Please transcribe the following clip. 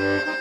Yeah.